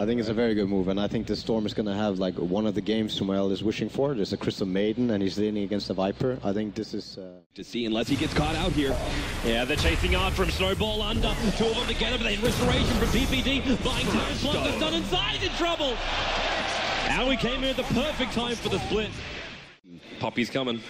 I think it's a very good move, and I think the Storm is going to have like one of the games Sumail is wishing for. There's a Crystal Maiden, and he's leaning against the Viper. I think this is... Uh... To see, unless he gets caught out here. Yeah, they're chasing after from Snowball under. Two of them together, but then restoration from PPD. Buying time, Plunder's done inside, in trouble. Now we came in at the perfect time for the split. Puppey's coming.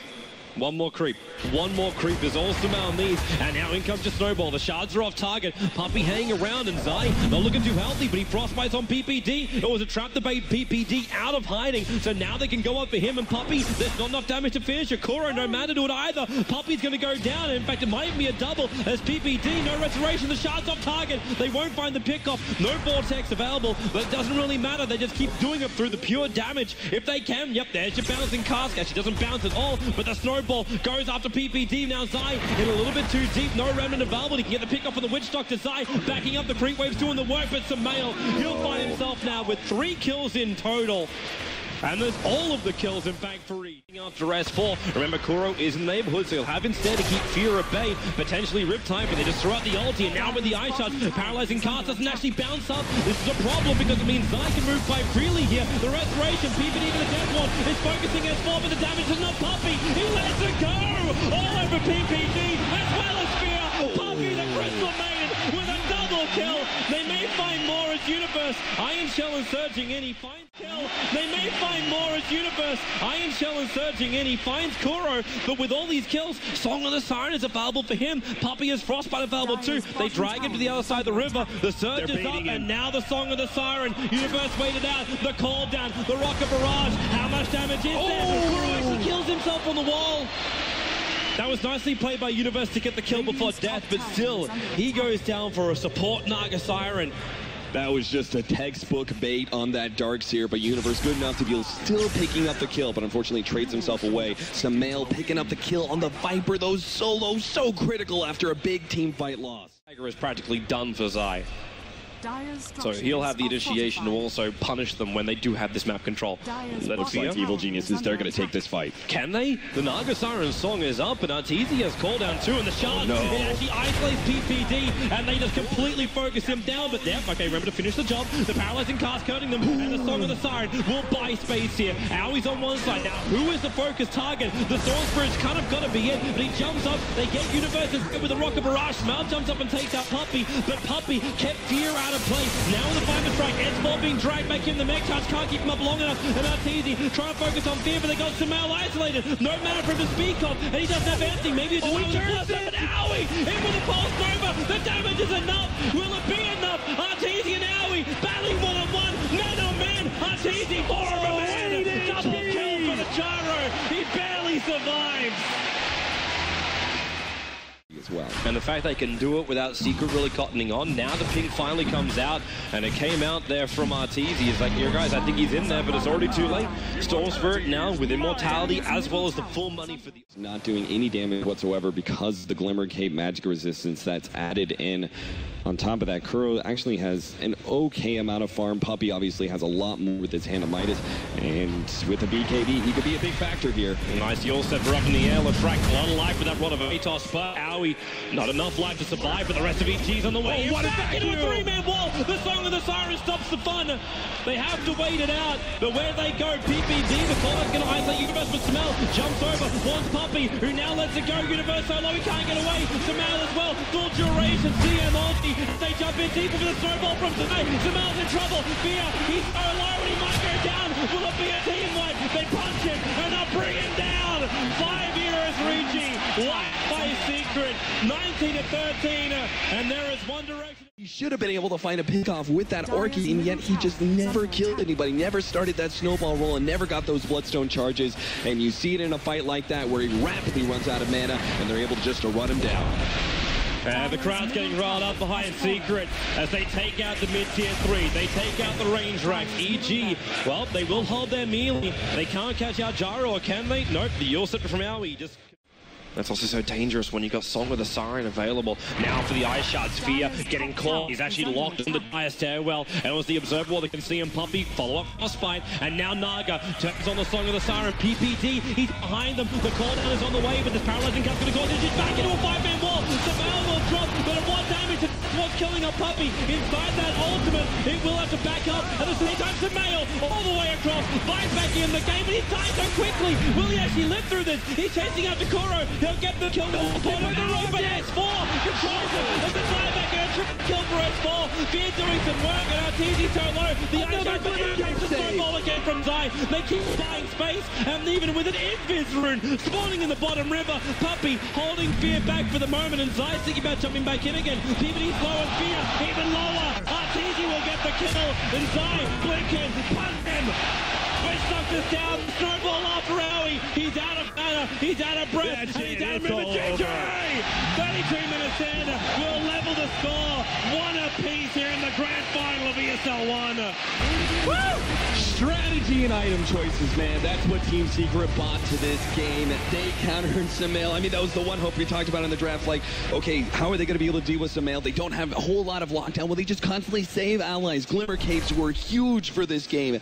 One more creep. One more creep is all Sumail needs. And now in comes the Snowball. The shards are off target. Puppey hanging around and Zai not looking too healthy, but he frostbites on PPD. It was a trap to bait PPD out of hiding. So now they can go up for him and Puppey. There's not enough damage to finish it. Kuro no matter to it either. Puppey's going to go down. In fact, it might be a double as PPD. No restoration. The shards off target. They won't find the pickoff. No Vortex available, but it doesn't really matter. They just keep doing it through the pure damage. If they can, yep, there's your bouncing cask. Actually doesn't bounce at all, but the Snowball goes after PPD. Now Zai in a little bit too deep. No remnant available. He can get the pick off on the Witch Doctor. Zai backing up the creep waves, doing the work, but Sumail, he'll find himself now with three kills in total. And there's all of the kills in fact for. After S4, remember Kuro is in the neighborhood, so he'll have instead to keep Fear at bay, potentially Riptide, but they just throw out the ulti, and now with the eye Shots, paralyzing cast doesn't actually bounce up. This is a problem because it means Zai can move quite freely here. The restoration, PPD even the Death One is focusing S4, but the damage is not Puppey. He lets it go! All over PPD, as well as Fear. Puppey, the Crystal Maiden, with a double kill. They may find as Universe. Iron Shell is surging in, he finds kill. They may find more as Universe. Iron Shell is surging in. He finds Kuro, but with all these kills, Song of the Siren is available for him. Puppey is Frostbite available too. They drag him to the other side of the river. The surge is up, him. and now the Song of the Siren. Universe waited out. The call down. The Rocket Barrage. How much damage is oh. there? Kuro actually kills himself on the wall. That was nicely played by Universe to get the kill before death, but still, he goes down for a support Naga Siren. That was just a textbook bait on that Dark Seer, but Universe good enough to be still picking up the kill, but unfortunately trades himself away. Sumail picking up the kill on the Viper, those solos so critical after a big team fight loss. Tiger is practically done for Zai. So he'll have the initiation to also punish them when they do have this map control. That Looks like Evil Geniuses, they're going to take this fight. Can they? The Naga Siren song is up, and Arteezy has called down two, and the shard, oh, no. it actually isolates PPD, and they just completely focus him down, but yeah, okay, remember to finish the job. The paralyzing cast coating them, and the Song of the Siren will buy space here. Aui's on one side. Now, who is the focus target? The Bridge kind of got to be it, but he jumps up. They get Universes with the Rocket Barrage. Sumail jumps up and takes out Puppey, but Puppey kept Fear out of play. Now with the Viper Strike, Ed's being dragged back in. The mech touch can't keep him up long enough. And Arteezy trying to focus on Fear, but they got Sumail isolated. No mana him to speak of, and he doesn't have anything. Maybe it's oh, he turns it. Aui in with the pulse nova. The damage is enough. Will it be enough? Arteezy and Aui battling one on one. Man on man. Arteezy for oh, a man. Double kill for the Charo. He barely survives as well. And the fact they can do it without Secret really cottoning on, now the ping finally comes out, and it came out there from Arteezy. He's like, here guys, I think he's in there, but it's already too late. Storm Spirit now with Immortality, as well as the full money for the... Not doing any damage whatsoever because the Glimmer Cape magic resistance that's added in. On top of that, Kuro actually has an okay amount of farm. Puppey obviously has a lot more with his Hand of Midas, and with the BKB, he could be a big factor here. Nice Yule set for up in the air. Lefrak, a lot of life with that rod of Atos, but Aui, not enough life to survive, for the rest of EG's on the way. Oh, what back into a three-man wall. The Song of the Siren stops the fun. They have to wait it out, but where they go, PPD, the corner's going to isolate Universe, but Sumail jumps over, wants Puppey, who now lets it go. Universe so low, he can't get away. Sumail as well, full duration, CM ulti, they jump in deeper for the snowball from today. Jamal's in trouble. Fear, he's so low and he might go down. Will it be a team wipe? They punch him and they'll bring him down. Five years reaching. By Secret. 19 to 13. Uh, and there is one direction. He should have been able to find a pickoff with that Orchid, and yet he just never killed anybody, never started that snowball roll, and never got those Bloodstone charges. And you see it in a fight like that where he rapidly runs out of mana, and they're able to just to run him down. And the crowd's getting riled up behind Secret as they take out the mid-tier three. They take out the range rack. EG, well, they will hold their melee. They can't catch out Gyro, or can they? Nope, the Yule from Aui just that's also so dangerous when you've got Song with the Siren available. Now for the Ice Shard Sphere, getting caught. He's actually locked on the dire stairwell. And it was the Observer Wall that can see him Puppey, follow up Frostbite. And now Naga turns on the Song of the Siren. PPD, he's behind them. The call down is on the way, but this paralyzing cast going to cause it. She's back into a five-man wall. The will drop, but what damage? Towards killing a puppy. Inside that ultimate, it will have to back up. At the same time, Sumail all the way across. Finds back in the game, but he's dying so quickly. Will he actually live through this? He's chasing after Kuro. He'll get the kill. Oh, the rope, but S4 controls him. As the flyback and a kill for S4. Fear doing some work, and so low. The but here comes the snowball again from Zai. They keep buying space, and even with an Invis rune spawning in the bottom river, Puppey holding Fear back for the moment, and Zai's thinking about jumping back in again. PPD's low and Fear even lower. RTZ will get the kill, and Zai blinking, punt him. Switch suckers down, snowball after Aui. He's out of he's out of breath, That's and he's out of it's movement. all over. GG! 32 minutes in, we'll level the score. One apiece here in the grand final of ESL 1. Strategy and item choices, man. That's what Team Secret brought to this game. They countered Sumail. I mean, that was the one hope we talked about in the draft. Like, okay, how are they going to be able to deal with Sumail? They don't have a whole lot of lockdown. Will they just constantly save allies? Glimmer Capes were huge for this game.